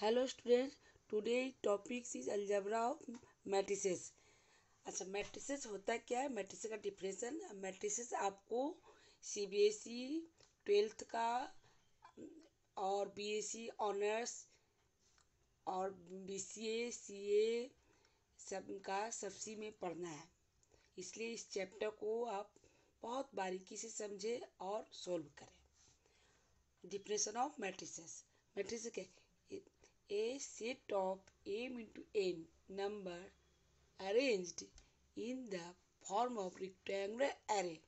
Hello student today topics is algebra of matrices अच्छा matrices होता क्या है? मैट्रिसेस का डिफरेंसन मैट्रिसेस आपको C B S CBSE twelfth का, और बीएससी ऑनर्स और बीसीए सीए सब का सबसी में पढ़ना है। इसलिए इस चैप्टर को आप बहुत बारीकी से समझें और सोल्व करें। डिफरेंशन ऑफ़ मैट्रिसेस मैट्रिसेस क्या a set of m into n number arranged in the form of rectangular array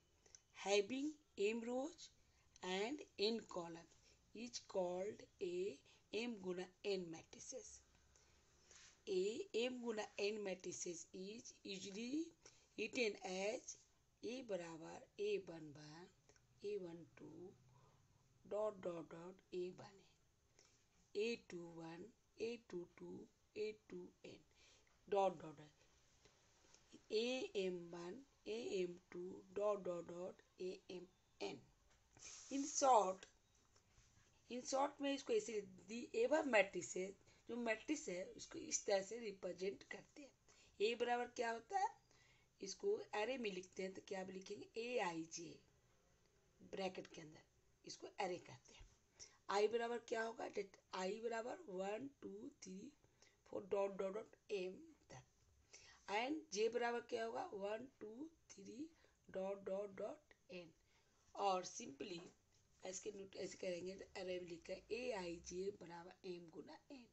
having m rows and n columns is called a m guna n matrices. A m guna n matrices is usually written as a बराबर a one one a one two dot dot dot a one two one, a two two, a two n. Dot dot dot. A m one, a m two dot dot dot a m n. In short in short में इसको ऐसे दी ever matrix है जो matrix है उसको इस तरह से रिप्रेजेंट करते हैं। ए बराबर क्या होता है? इसको एरे में लिखते हैं तो क्या लिखेंगे? ए आई जे ब्रैकेट के अंदर। इसको एरे कहते हैं। आई बराबर क्या होगा? डेट आई बराबर one two three four dot dot dot M तक एंड जे बराबर क्या होगा? One two three dot dot dot N और सिंपली ऐसे नोट ऐसे करेंगे अरे लिखा ए आई जे बराबर M Guna N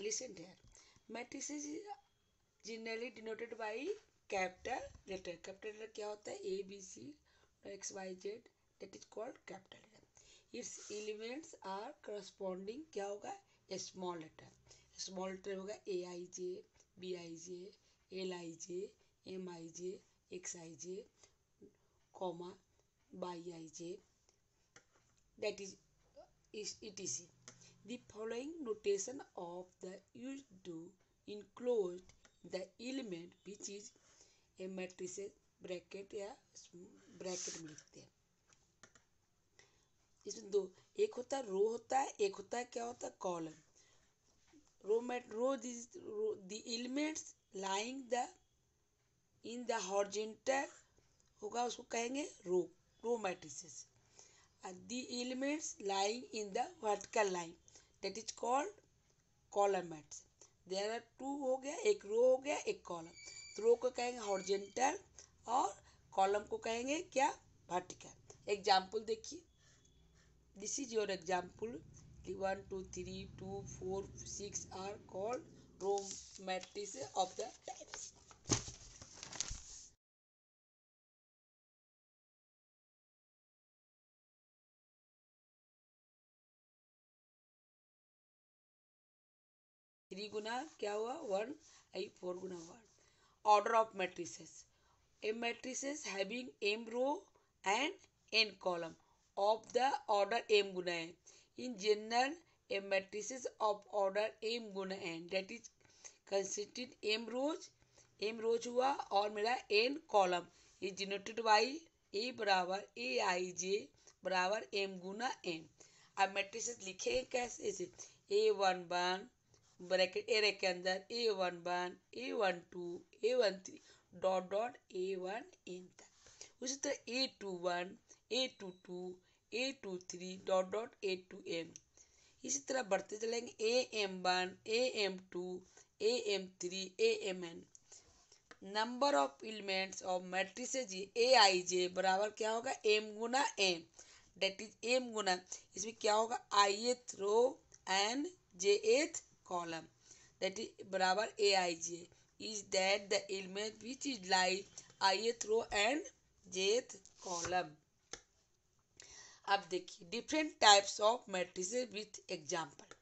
listen matrix is generally denoted by capital letter capital letter क्या होता है? A B C X Y Z that is called capital its elements are corresponding क्या होगा? स्मॉल लेटर स्मॉल लेटर होगा A I J B I J L I J M I J X I J comma by I J that is, is etc. The following notation of the used to enclose the element which is a matrix bracket या bracket में लिखते हैं. इसमें दो, एक होता है रो होता है, एक होता है क्या होता है? Column row met row the elements lying the, in the horizontal होगा, उसको कहेंगे row row matrices. The elements lying in the vertical line that is called column कॉलमेट्स there are two हो गया, एक रो हो गया, एक कॉलम रो को कहेंगे हॉर्जेंटल और कॉलम को कहेंगे क्या? वर्टिकल। एग्ज़ाम्पल देखिए। this is your example. The 2 3 2 4 6 are called row matrix of the types three गुना क्या हुआ? One I four Guna one order of matrices M matrices having M row and N column of the order m guna n. In general, a matrices of order m guna n that is consisted m rows m rows हुआ और मेरा n column is denoted by a बराबर ए आई जे बराबर m गुना n. अब matrices लिखे कैसे ऐसे A one one bracket A के अंदर A one one A one two A one three dot dot A one N तक. उसी तरह A two one A two two A two three dot dot A two M इसी तरह बढ़ते चलेंगे A M one A M two A M three A M N number of elements of matrices A I J बराबर क्या होगा? M गुना M that is M गुना, इसमें क्या होगा? Ith row and jth column that is बराबर A I J is that the element which is like ith row and jth column अब देखिए different types of matrix with example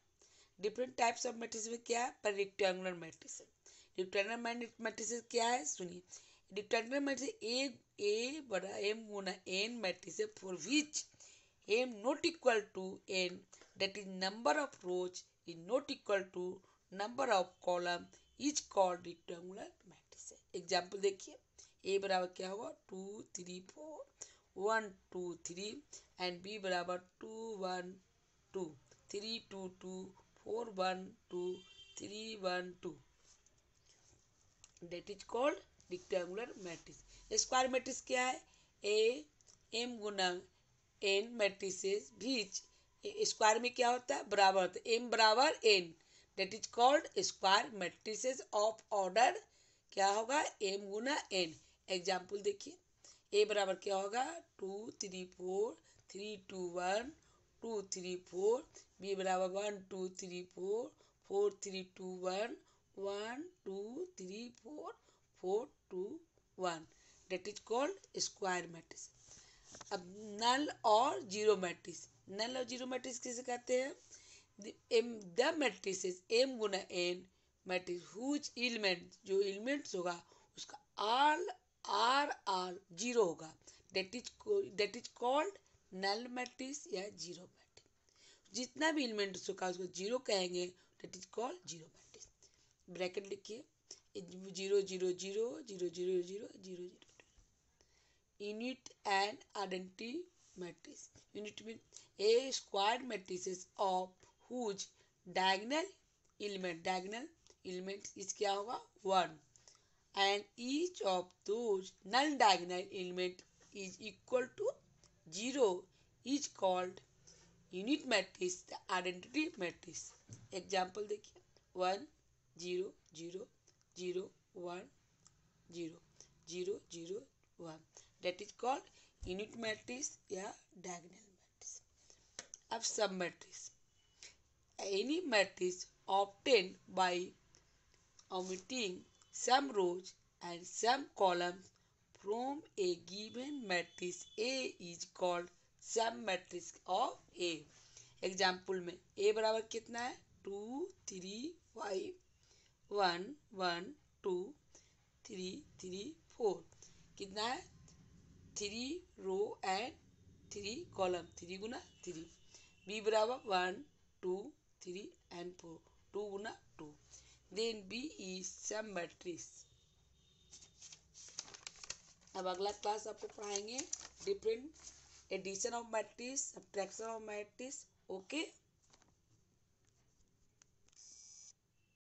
different types of matrix में क्या है? पर rectangular matrix rectangular matrix क्या है? सुनिए। रेक्टेंगुलर मैट्रिस ए ए बड़ा M Guna N matrix for which M not equal to N that is number of rows is not equal to number of column is called rectangular matrix example देखिए। ए बराबर क्या होगा? Two three four one two three and B बराबर two one two, three two two, four one two, three one two. That is called rectangular matrix square matrix क्या है? A M गुना N matrices which square में क्या होता है? बराबर होता है। एम बराबर N that is called square matrices of order क्या होगा? एम गुना एन एग्ज़ाम्पल देखिए। ए बराबर क्या होगा? Two three four three two one two three four B बराबर one two three four four three two one one two three four four two one that is called square matrix अब null और zero matrix नल और zero matrix किसे कहते हैं? M the matrix M गुना N matrix whose element जो elements होगा, उसका आल आर आर ज़ीरो होगा। That is that is called null matrix या ज़ीरो मैट्रिक्स जितना भी एलिमेंट्स होगा उसको ज़ीरो कहेंगे that is called zero matrix bracket लिखिए। Zero zero zero zero zero zero zero zero. Unit and identity matrix unit means a squared matrices of whose diagonal element diagonal element is क्या होगा? One and each of those non-diagonal element is equal to zero is called unit matrix the identity matrix example देखिए one zero zero zero one zero zero zero one that is called unit matrix या diagonal matrix अब सब matrix any matrix obtained by omitting some rows and some columns from a given matrix A is called sum matrix of A. Example में A बराबर कितना है? Two three five one one two three three four कितना है? Three row and three column three Guna three B बराबर one two three and four two Guna two then B is sum matrix अब अगला class आपको पढ़ाएँगे. Different addition of matrix subtraction of matrix okay